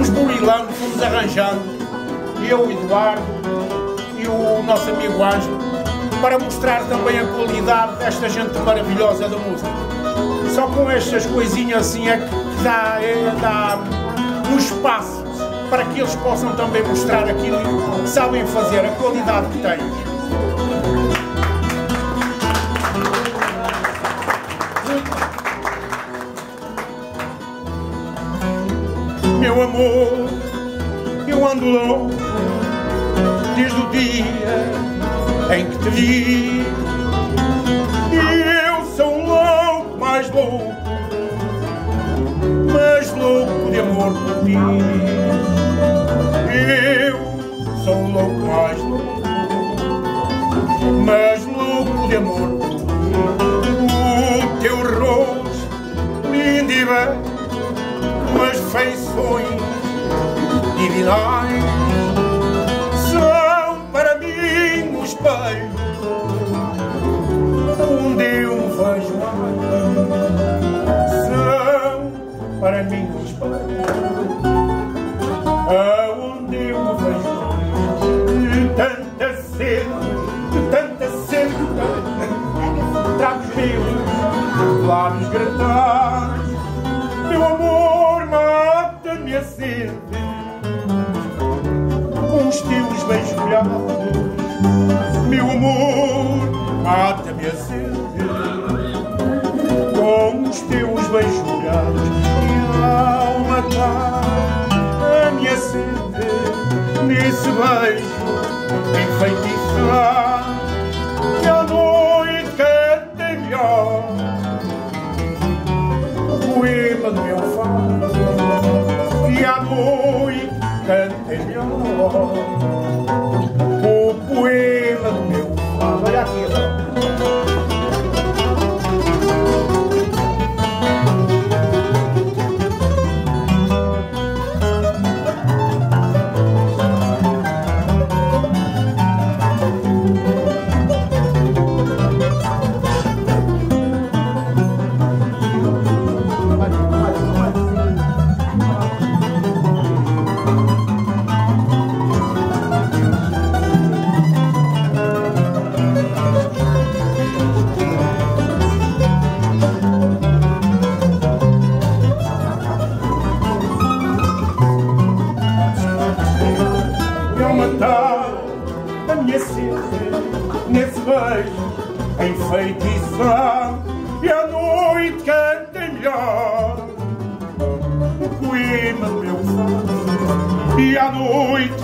fomos burilando, fomos arranjando, eu, o Eduardo e o nosso amigo Ângelo, para mostrar também a qualidade desta gente maravilhosa da música. Só com estas coisinhas assim é que dá, é, dá um espaço para que eles possam também mostrar aquilo que sabem fazer, a qualidade que têm. Amor, eu ando louco desde o dia em que te vi. Eu sou um louco, mais louco, mais louco de amor por ti. Eu sou um louco, mais louco, mais louco de amor por ti. O teu rosto, lindo e belo tuas feições divinais são para mim um espelho onde eu me vejo são para mim um espelho aonde eu me vejo de tanta sede de tanta sede trago os meus lábios gratados meu amor mata-me a sede os teus beijos molhados. Meu amor mata-me a sede com os teus beijos molhados. E ao matar a minha sede nesse beijo enfeitiçado Señor. Matar a minha sede nesse beijo enfeitiçado. E à noite canta melhor o poema do meu. Fado e à noite